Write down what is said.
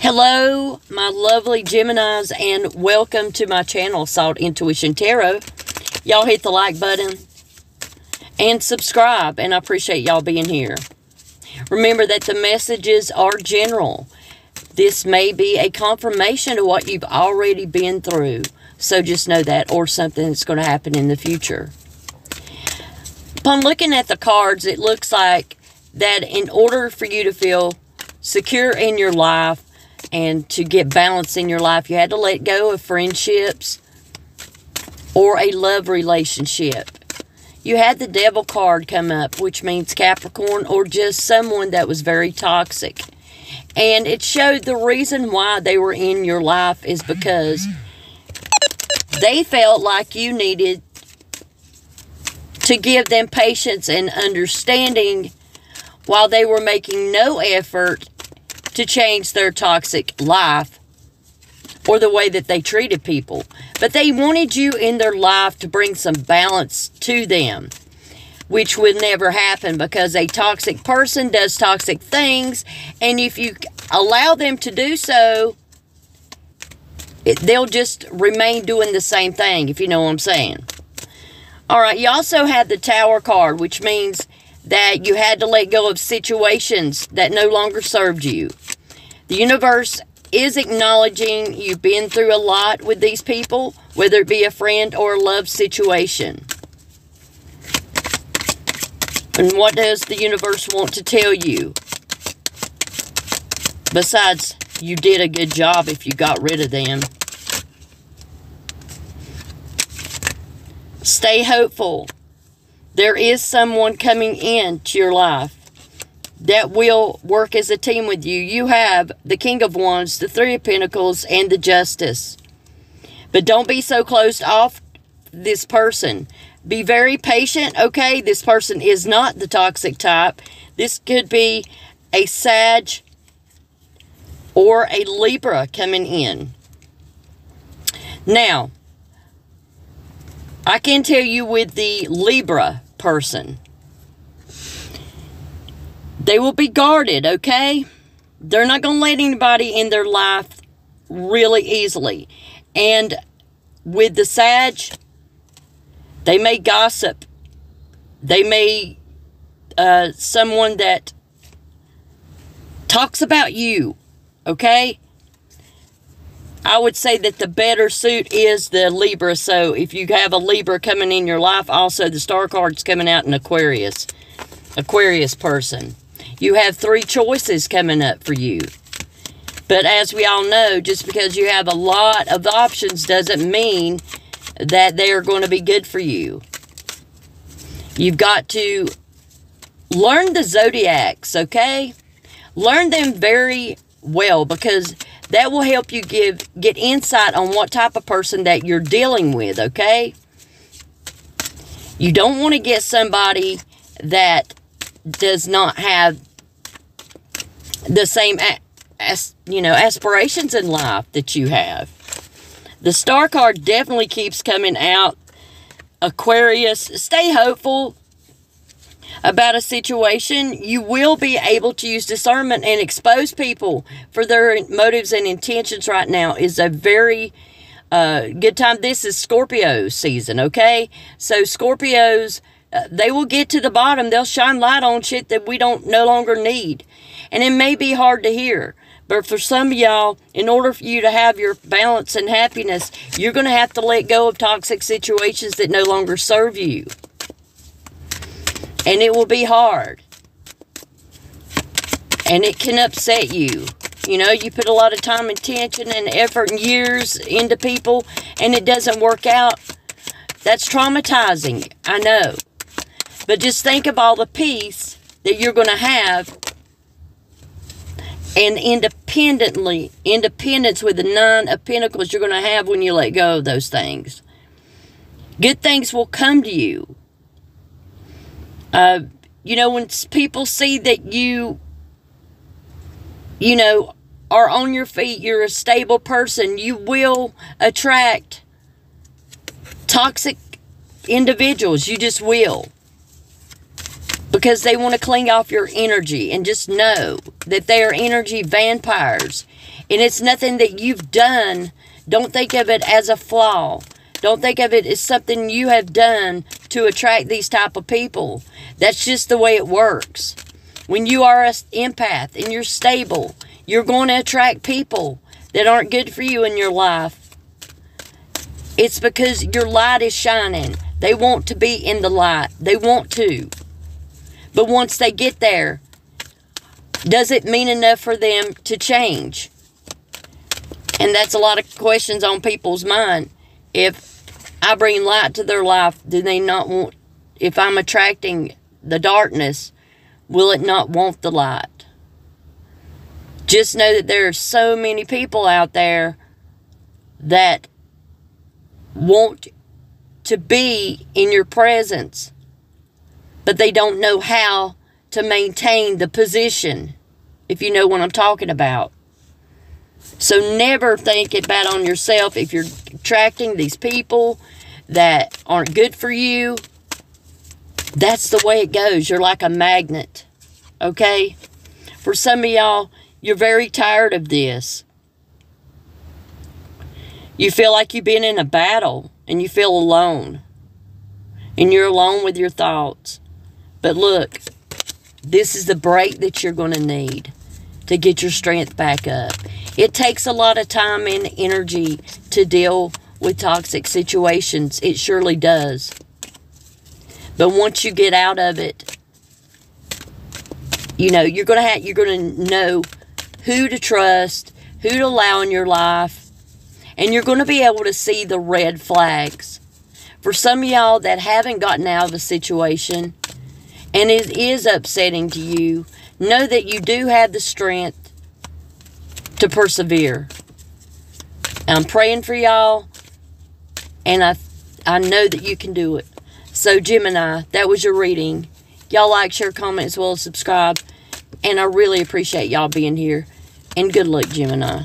Hello, my lovely Geminis, and welcome to my channel, Salt Intuition Tarot. Y'all hit the like button and subscribe, and I appreciate y'all being here. Remember that the messages are general. This may be a confirmation of what you've already been through, so just know that, or something that's going to happen in the future. Upon looking at the cards, it looks like that in order for you to feel secure in your life, and to get balance in your life, you had to let go of friendships or a love relationship. You had the devil card come up, which means Capricorn or just someone that was very toxic. And it showed the reason why they were in your life is because they felt like you needed to give them patience and understanding while they were making no effort to change their toxic life or the way that they treated people. But they wanted you in their life to bring some balance to them, which would never happen because a toxic person does toxic things. And if you allow them to do so, it, they'll just remain doing the same thing, if you know what I'm saying. All right, you also had the Tower card, which means that you had to let go of situations that no longer served you. The universe is acknowledging you've been through a lot with these people, whether it be a friend or a love situation. And what does the universe want to tell you? Besides, you did a good job if you got rid of them. Stay hopeful. There is someone coming into your life that will work as a team with you. You have the King of Wands, the Three of Pentacles, and the Justice. But don't be so closed off this person. Be very patient, okay? This person is not the toxic type. This could be a Sag or a Libra coming in. Now, I can tell you with the Libra person, they will be guarded, okay? They're not going to let anybody in their life really easily. And with the Sag, they may gossip. They may, uh, someone that talks about you, okay? I would say that the better suit is the Libra. So if you have a Libra coming in your life, also the star card's coming out in Aquarius. Aquarius person. You have three choices coming up for you. But as we all know, just because you have a lot of options doesn't mean that they are going to be good for you. You've got to learn the zodiacs, okay? Learn them very well because that will help you give get insight on what type of person that you're dealing with, okay? You don't want to get somebody that does not have the same as you know aspirations in life that you have. The star card definitely keeps coming out. Aquarius, stay hopeful about a situation. You will be able to use discernment and expose people for their motives and intentions right now is a very uh, good time. This is Scorpio season, okay? So Scorpios they will get to the bottom. They'll shine light on shit that we don't no longer need. And it may be hard to hear. But for some of y'all, in order for you to have your balance and happiness, you're going to have to let go of toxic situations that no longer serve you. And it will be hard. And it can upset you. You know, you put a lot of time, and attention, and effort and years into people, and it doesn't work out. That's traumatizing. I know. But just think of all the peace that you're going to have and independently, independence with the nine of pentacles you're going to have when you let go of those things. Good things will come to you. Uh, you know, when people see that you, you know, are on your feet, you're a stable person, you will attract toxic individuals. You just will. Because they want to cling off your energy and just know that they are energy vampires. And it's nothing that you've done. Don't think of it as a flaw. Don't think of it as something you have done to attract these type of people. That's just the way it works. When you are an empath and you're stable, you're going to attract people that aren't good for you in your life. It's because your light is shining. They want to be in the light. They want to. But once they get there, does it mean enough for them to change? And that's a lot of questions on people's mind. If I bring light to their life, do they not want, if I'm attracting the darkness, will it not want the light? Just know that there are so many people out there that want to be in your presence, but they don't know how to maintain the position, if you know what I'm talking about. So never think it bad on yourself if you're attracting these people that aren't good for you. That's the way it goes. You're like a magnet. Okay? For some of y'all, you're very tired of this. You feel like you've been in a battle and you feel alone. And you're alone with your thoughts. But look, this is the break that you're going to need to get your strength back up. It takes a lot of time and energy to deal with toxic situations. It surely does. But once you get out of it, you know, you're going to have you're going to know who to trust, who to allow in your life, and you're going to be able to see the red flags. For some y'all that haven't gotten out of a situation and it is upsetting to you, know that you do have the strength to persevere. I'm praying for y'all, and I, I know that you can do it. So, Gemini, that was your reading. Y'all like, share, comment, as well as subscribe. And I really appreciate y'all being here. And good luck, Gemini.